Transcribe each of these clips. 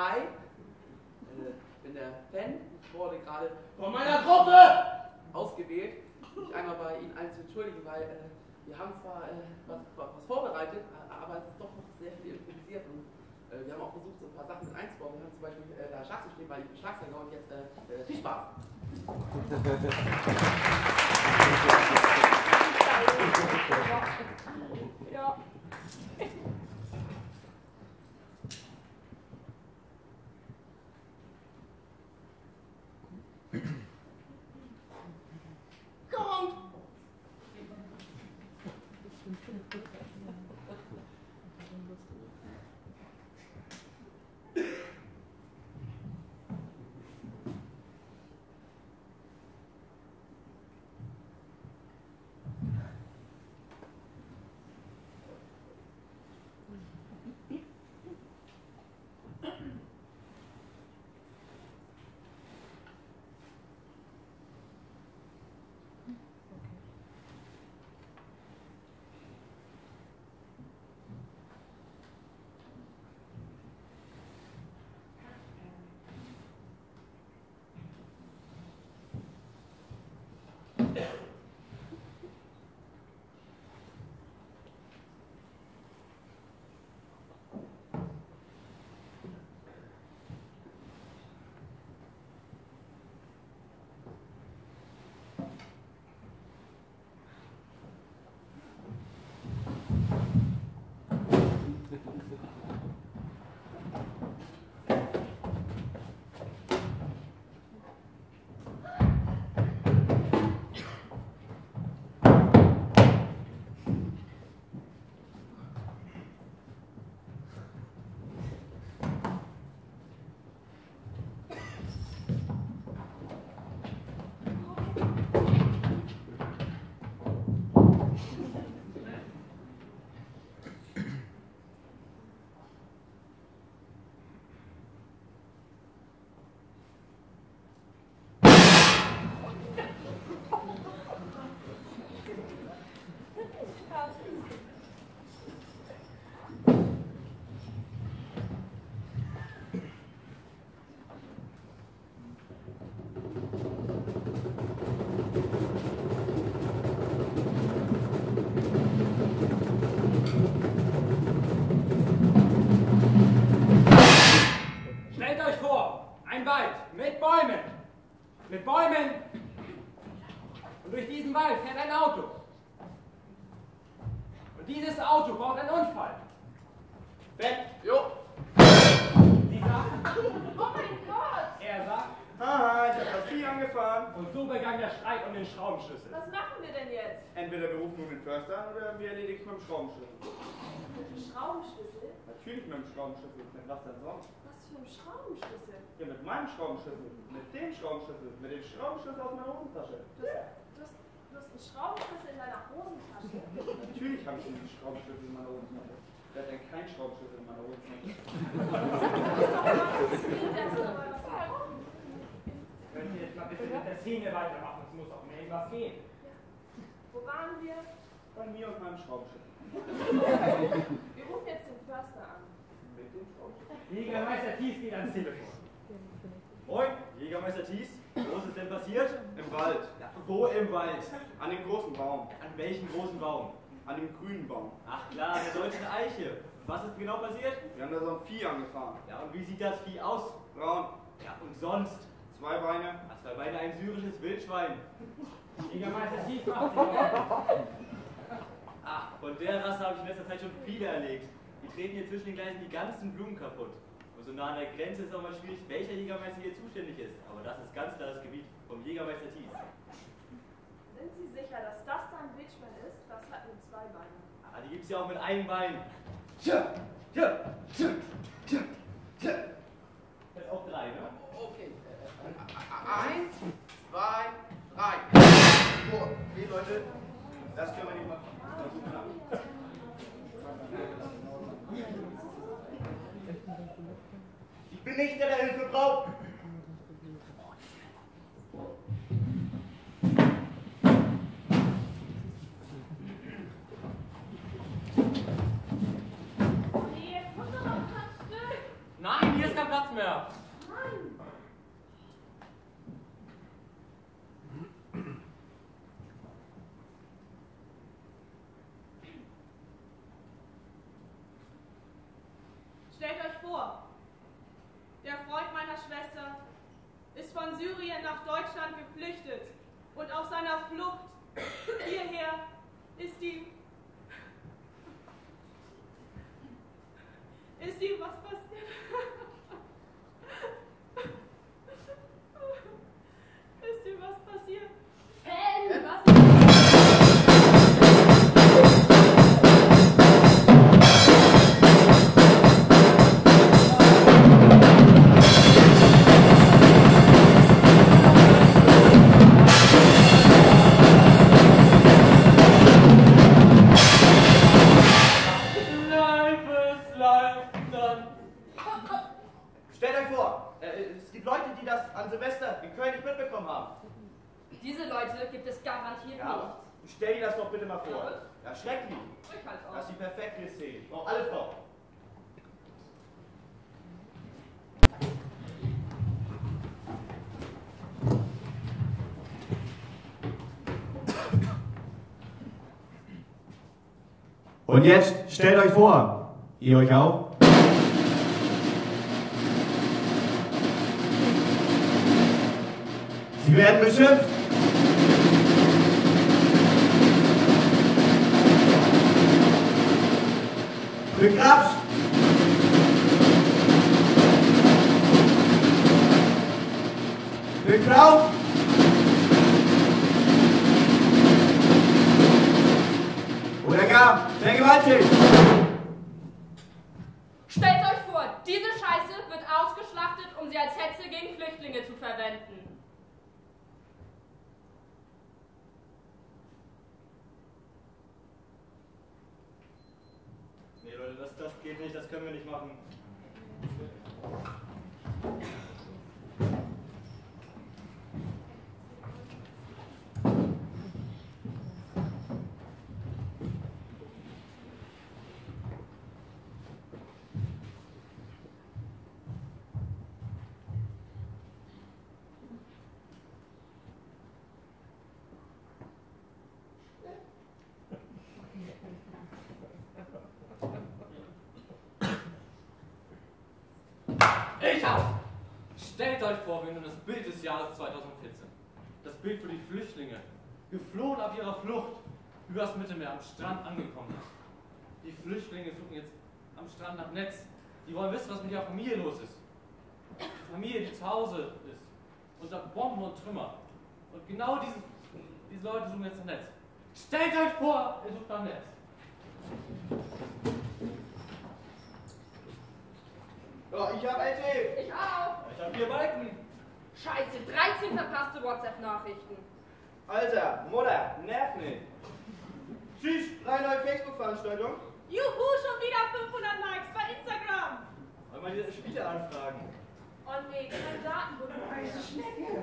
hi, äh, bin der Fan, wurde gerade Von meiner Gruppe! ausgewählt, mich einmal bei Ihnen allen zu entschuldigen, weil äh, wir haben zwar äh, was, was vorbereitet, äh, aber es ist doch noch sehr viel improvisiert und äh, wir haben auch versucht, so ein paar Sachen mit einzubauen. Wir haben zum Beispiel äh, da Schlagzeug stehen, weil ich bin Schlagzeuger und jetzt viel Spaß. Weg. Jo, Sie sagt, Oh mein Gott! er sagt, Haha, ich hab das Vieh angefahren. und so begann der Streit um den Schraubenschlüssel. Was machen wir denn jetzt? Entweder wir rufen nun den Förster an oder wir erledigen es mit dem Schraubenschlüssel. Mit dem Schraubenschlüssel? Natürlich mit dem Schraubenschlüssel. Mit was denn sonst? Was für ein Schraubenschlüssel? Ja, mit meinem Schraubenschlüssel. Mit dem Schraubenschlüssel. Mit dem Schraubenschlüssel aus meiner Hosentasche. Du hast, du hast, du hast einen Schraubenschlüssel in deiner Hosentasche. Natürlich habe ich einen Schraubenschlüssel in meiner Hosentasche. Wer hat denn keinen Schraubenschlüssel in meiner Hosentasche? Könnt ihr jetzt mal bitte mit der Szene weitermachen? Es muss auch um irgendwas gehen. Wo waren wir? Bei mir und meinem Schraubenschlüssel. Wir rufen jetzt den Förster an. Mit dem Schraubenschlüssel. Jägermeister Thies geht ans Telefon. Moin, Jägermeister Thies. Wo ist es denn passiert? Im Wald. Ja, wo im Wald? An dem großen Baum. An welchem großen Baum? An dem grünen Baum. Ach klar, der deutschen Eiche. Was ist genau passiert? Wir haben da so ein Vieh angefahren. Ja, und wie sieht das Vieh aus? Braun. Ja, und sonst? Zwei Beine. Das war beinahe ein syrisches Wildschwein. Jägermeister Thies macht. Ah, von der Rasse habe ich in letzter Zeit schon viele erlegt. Die treten hier zwischen den Gleisen die ganzen Blumen kaputt. Und so nah an der Grenze ist auch mal schwierig, welcher Jägermeister hier zuständig ist. Aber das ist ganz klar das Gebiet vom Jägermeister Thies. Sind Sie sicher, dass das da ein Wildschwein ist? Das hat nur zwei Beine. Ah, die gibt es ja auch mit einem Bein. Tja, tja, tja, Platz mehr. Stellt euch vor, äh, es gibt Leute, die das an Silvester in Köln nicht mitbekommen haben. Diese Leute gibt es garantiert Ja, aber stell dir das doch bitte mal vor. Ja, schrecklich. nicht. Ich halte Das aus. ist die perfekte Szene. Braucht alle Frauen. Und jetzt stellt euch vor, ihr euch auch, Sie werden beschimpft. Begrapscht. Beklaut. Oder gar vergewaltigt. Stellt euch vor, diese Scheiße wird ausgeschlachtet, um sie als Hetze gegen Flüchtlinge zu verwenden. Das, das geht nicht, das können wir nicht machen. Ich hab's! Stellt euch vor, wir nehmen das Bild des Jahres 2014. Das Bild für die Flüchtlinge. Geflohen auf ihrer Flucht übers Mittelmeer, am Strand angekommen. Die Flüchtlinge suchen jetzt am Strand nach Netz. Die wollen wissen, was mit ihrer Familie los ist. Die Familie, die zu Hause ist. Unter Bomben und Trümmer. Und genau diese, diese Leute suchen jetzt nach Netz. Stellt euch vor, ihr sucht nach Netz. Ja, ich hab LT. Ich auch. Ich hab vier Balken. Scheiße, 13 verpasste WhatsApp-Nachrichten. Alter, Mutter, nerv nicht. Tschüss, drei neue Facebook-Veranstaltungen. Juhu, schon wieder 500 Likes bei Instagram. Wollen wir diese Spiele anfragen? Oh nee, kein Datenvolumen. Halt! Stopp,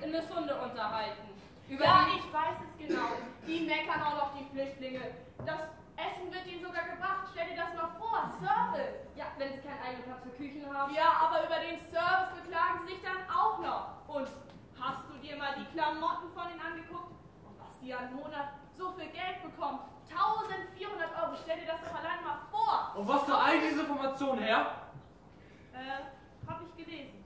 In Missunde unterhalten. Über Ja, ich weiß es genau. Die meckern auch noch die Flüchtlinge. Das Essen wird ihnen sogar gebracht. Stell dir das mal vor. Service. ja, wenn sie keinen eigenen Platz für Küchen haben. Ja, aber über den Service beklagen sie sich dann auch noch. Und hast du dir mal die Klamotten von ihnen angeguckt? Und was die am Monat so viel Geld bekommen? 1400 Euro. Stell dir das doch allein mal vor. Und was für all diese Informationen her? Äh, hab ich gelesen.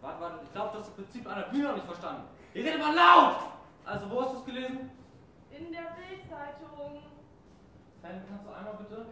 Warte, warte, ich glaube, du hast das Prinzip einer Bühne noch nicht verstanden. Ihr redet mal laut! Also, wo hast du es gelesen? In der Bildzeitung. Sven, kannst du einmal bitte?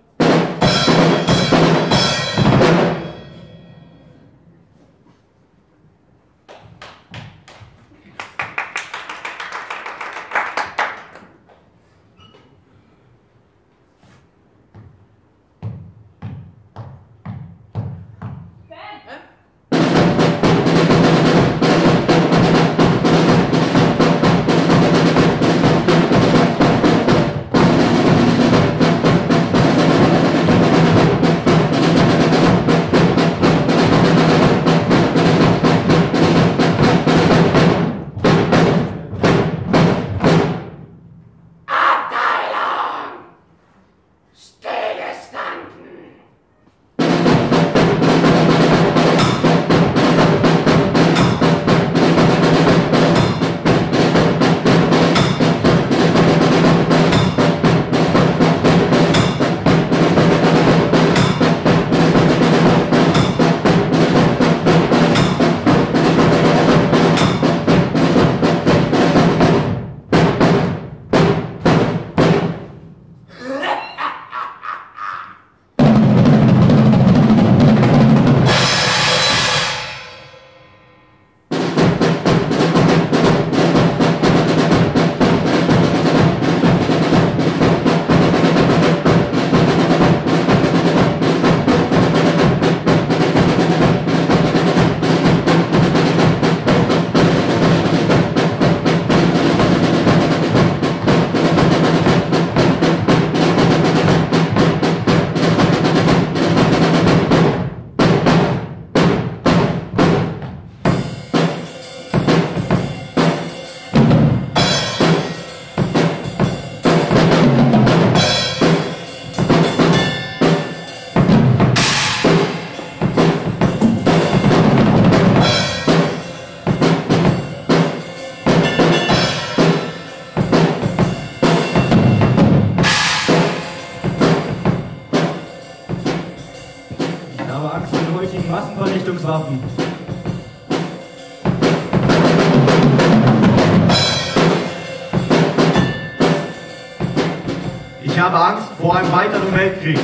Habe Angst vor einem weiteren Weltkrieg.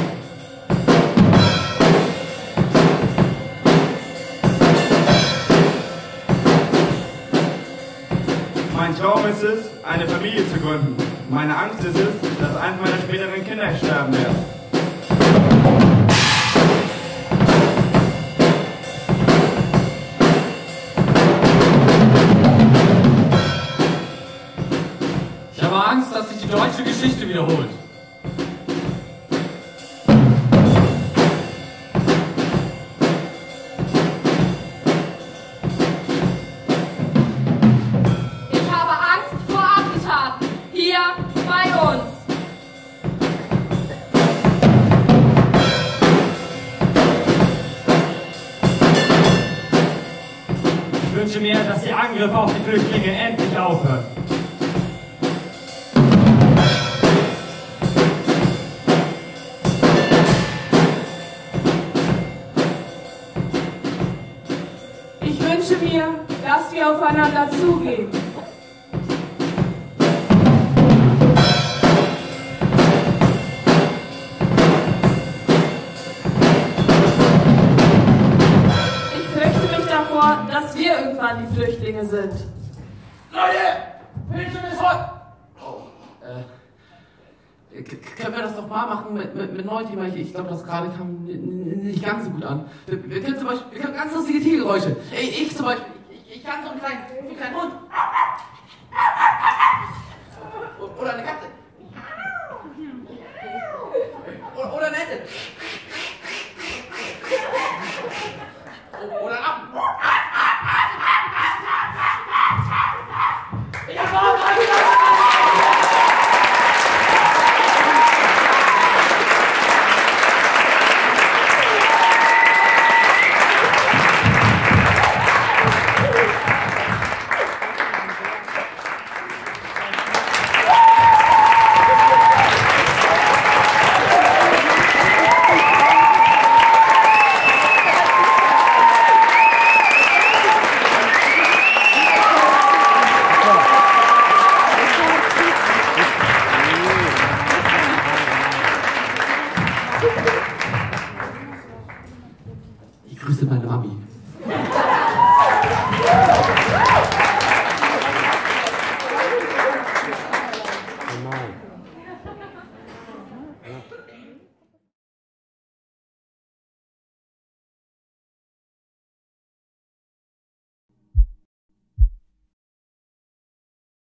Mein Traum ist es, eine Familie zu gründen. Meine Angst ist es, dass eines meiner späteren Kinder sterben werden. Ich habe Angst, dass sich die deutsche Geschichte wiederholt. Angriffe auf die Flüchtlinge endlich aufhören. Ich wünsche mir, dass wir aufeinander zugehen. Flüchtlinge sind. Leute! Bildschirm ist voll! Äh, k- können wir das doch mal machen mit, mit, mit neuen Thema? Ich, ich glaube, das gerade kam nicht ganz so gut an. Wir, wir können zum Beispiel, wir können ganz lustige Tiergeräusche. Ich, ich zum Beispiel, ich, ich kann so einen kleinen, so einen kleinen Hund. Oder eine Katze.